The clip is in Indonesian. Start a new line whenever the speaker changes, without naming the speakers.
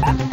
What?